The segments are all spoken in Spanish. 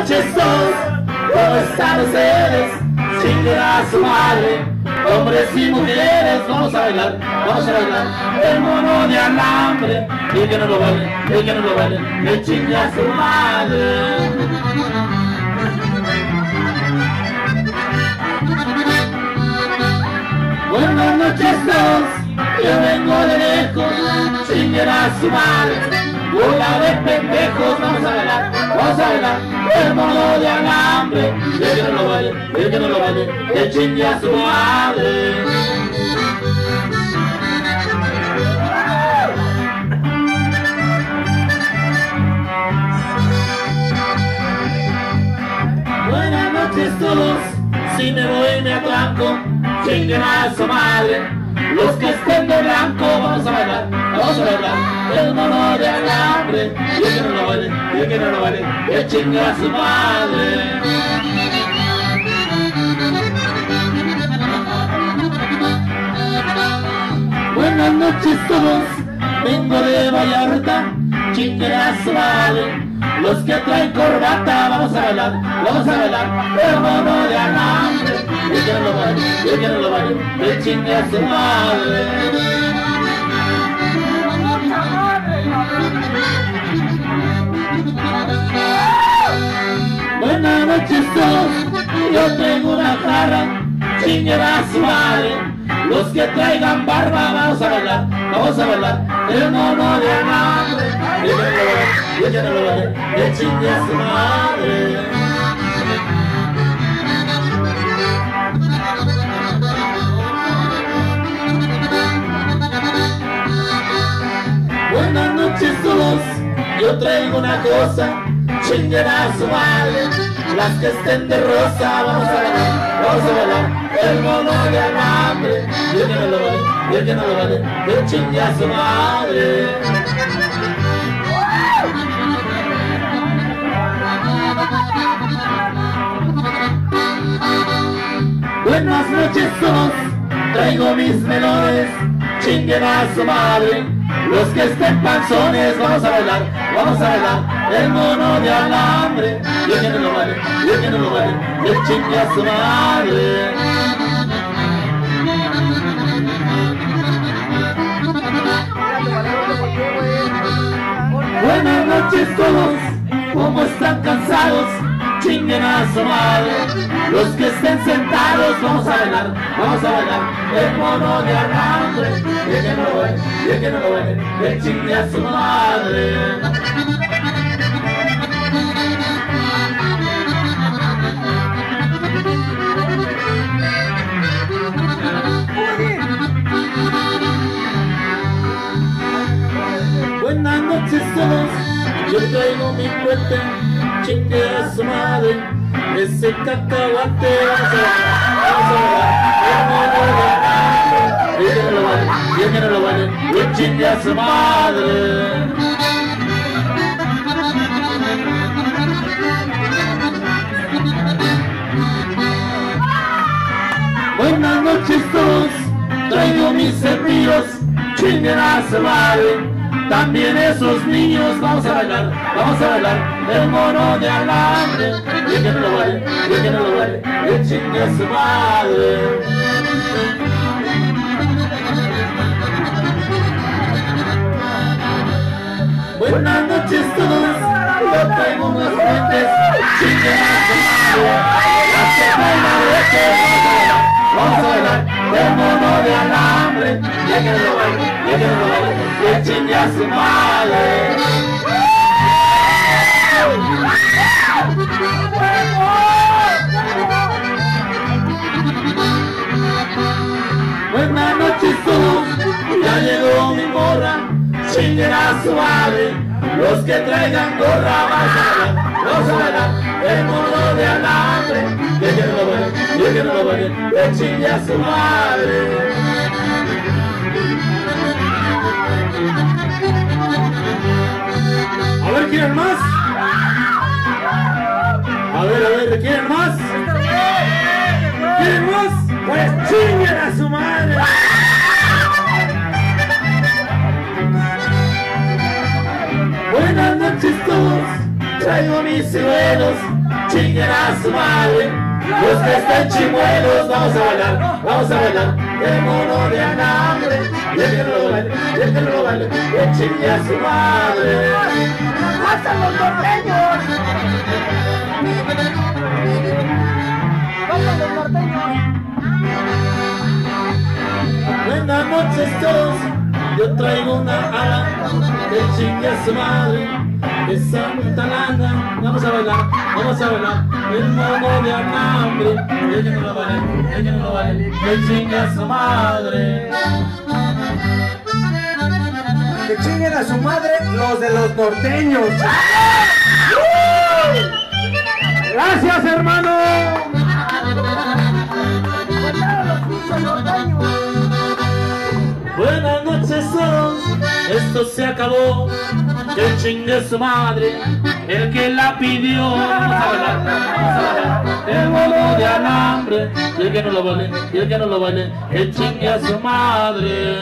noches todos, ¿cómo están ustedes? Chinguen a su madre, hombres y mujeres, vamos a bailar, vamos a bailar el mono de alambre, y que no lo baile, y que no lo baile, que chingue a su madre. Buenas noches todos, yo vengo de lejos, chinguen a su madre, bola de pendejos, el mono de alambre, y que no lo baile, y que no lo baile, que chingue a su madre. Buenas noches todos, si me voy me atranco, chinguen a su madre. Los que estén de blanco, vamos a bailar, vamos a bailar, el mono de alambre. Y el que no lo baile, y el que no lo baile, que chingue a su madre. Buenas noches todos, vengo de Vallarta, su madre. Los que traen corbata, vamos a bailar, vamos a bailar, el mono de alambre. Y que no lo baile, y que no lo baile, chingue a su madre. Buenas noches todos, yo tengo una jarra, chinguen a su madre. Los que traigan barba, vamos a bailar, vamos a bailar, el mono de alambre. Y baile, y que no lo chingue a su madre. Buenas noches todos, yo traigo una cosa, chinguen a su madre, las que estén de rosa, vamos a bailar, vamos a bailar, el mono de alambre, y el que no lo vale, que no lo vale, que chingue a su madre. Buenas noches todos, traigo mis menores, chinguen a su madre. Los que estén panzones, vamos a bailar, vamos a bailar el mono de alambre. Y el que no lo vale, y el que no lo vale, que chingue a su madre. Buenas noches todos, ¿cómo están cansados? Chinguen a su madre. Los que estén sentados, vamos a bailar, vamos a bailar el mono de alambre. Y el que no lo baile, y el que no lo baile, que chingue a su madre. Yo traigo mi puente, chingue a su madre, ese cacahuate, vamos a bailar, vamos a bailar, el mono de alambre, y el que no lo vale, y el que no lo vale, que chingue a su madre. Buenas noches todos, traigo mis cepillos, chinguen a su madre. También esos niños, vamos a bailar, vamos a bailar el mono de alambre. Y que no lo vale, y que no lo vale, que chingue su madre. Buenas noches todos, yo traigo unos fuentes, chinguen a su madre. Vamos a bailar, vamos a bailar el mono de alambre. Buenas noches todos, ya llegó mi morra, chinguen a su madre. Los que traigan gorra, vamos a bailar, vamos a bailar el mono de alambre. Que no lo el que no lo baile, que chingue a su madre. ¿Quieren más? A ver, a ver, ¿quieren más? ¿Quieren más? Pues chinguen a su madre. Buenas noches todos, traigo mis ciruelos, chinguen a su madre. Los que están chimuelos, vamos a bailar, vamos a bailar, el mono de alambre. Que lo que chingue a su madre. ¡Hasta los norteños! ¡Hasta los norteños! Buenas noches todos, yo traigo una ala que chingue a su madre, de Santa Lana. Vamos a bailar, vamos a bailar, el mono de alambre. Ella no lo vale, ella no lo vale, que chingue a su madre. Que chinguen a su madre los de los norteños. Gracias, hermano. Buenas noches todos, esto se acabó. Que chingue su madre, el que la pidió. Vamos a bailar, vamos a bailar. El mono de alambre, y el que no lo vale, y el que no lo vale, que chingue a su madre.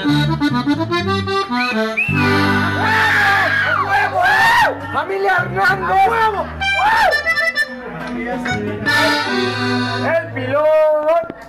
¡Familia Hernández! ¡El pilón!